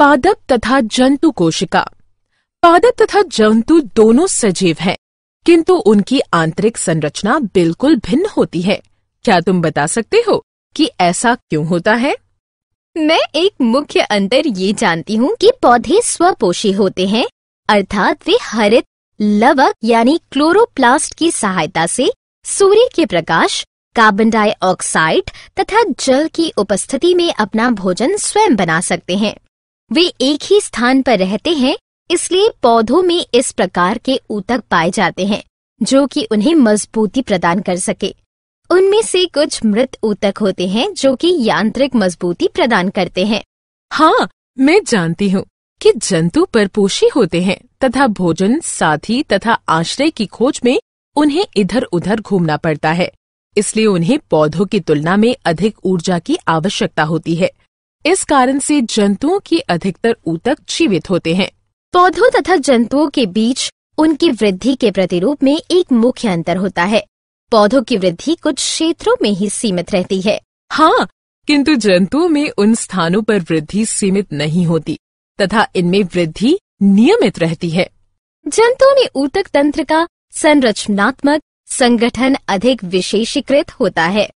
पादप तथा जंतु कोशिका। पादप तथा जंतु दोनों सजीव हैं, किंतु उनकी आंतरिक संरचना बिल्कुल भिन्न होती है। क्या तुम बता सकते हो कि ऐसा क्यों होता है? मैं एक मुख्य अंतर ये जानती हूँ कि पौधे स्वपोषी होते हैं अर्थात वे हरित लवक यानी क्लोरोप्लास्ट की सहायता से सूर्य के प्रकाश कार्बन डाइऑक्साइड तथा जल की उपस्थिति में अपना भोजन स्वयं बना सकते हैं। वे एक ही स्थान पर रहते हैं, इसलिए पौधों में इस प्रकार के ऊतक पाए जाते हैं, जो कि उन्हें मजबूती प्रदान कर सके। उनमें से कुछ मृत ऊतक होते हैं, जो कि यांत्रिक मजबूती प्रदान करते हैं। हाँ मैं जानती हूँ कि जंतु परपोषी होते हैं तथा भोजन, साथी तथा आश्रय की खोज में उन्हें इधर उधर घूमना पड़ता है। इसलिए उन्हें पौधों की तुलना में अधिक ऊर्जा की आवश्यकता होती है। इस कारण से जंतुओं की अधिकतर ऊतक जीवित होते हैं। पौधों तथा जंतुओं के बीच उनकी वृद्धि के प्रतिरूप में एक मुख्य अंतर होता है। पौधों की वृद्धि कुछ क्षेत्रों में ही सीमित रहती है। हाँ किंतु जंतुओं में उन स्थानों पर वृद्धि सीमित नहीं होती तथा इनमें वृद्धि नियमित रहती है। जंतुओं में ऊतक तंत्र का संरचनात्मक संगठन अधिक विशेषीकृत होता है।